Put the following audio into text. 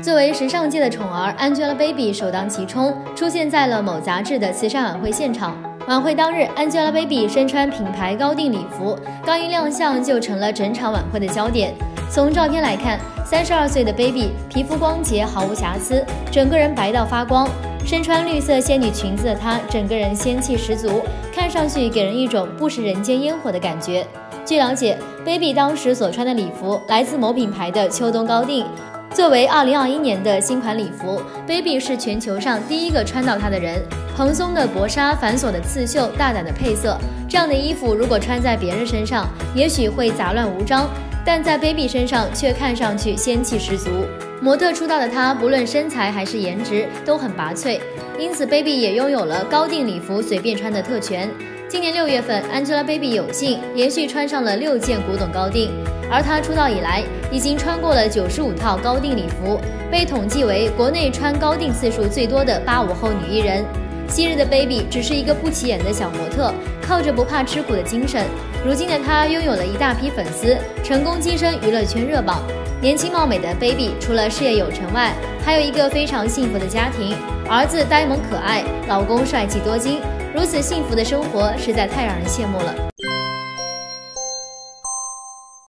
作为时尚界的宠儿，Angelababy 首当其冲，出现在了某杂志的慈善晚会现场。晚会当日，Angelababy 身穿品牌高定礼服，刚一亮相就成了整场晚会的焦点。从照片来看，三十二岁的 Baby 皮肤光洁，毫无瑕疵，整个人白到发光。身穿绿色仙女裙子的她，整个人仙气十足，看上去给人一种不食人间烟火的感觉。据了解，Baby 当时所穿的礼服来自某品牌的秋冬高定。作为2021年的新款礼服，Baby 是全球上第一个穿到它的人。蓬松的薄纱，繁琐的刺绣，大胆的配色，这样的衣服如果穿在别人身上，也许会杂乱无章，但在 Baby 身上却看上去仙气十足。模特出道的她，不论身材还是颜值都很拔萃，因此 Baby 也拥有了高定礼服随便穿的特权。今年六月份，Angelababy 有幸连续穿上了六件古董高定，而她出道以来已经穿过了九十五套高定礼服，被统计为国内穿高定次数最多的八五后女艺人。昔日的 Baby 只是一个不起眼的小模特，靠着不怕吃苦的精神，如今的她拥有了一大批粉丝，成功跻身娱乐圈热榜。年轻貌美的 Baby 除了事业有成外，还有一个非常幸福的家庭，儿子呆萌可爱，老公帅气多金。如此幸福的生活，实在太让人羡慕了。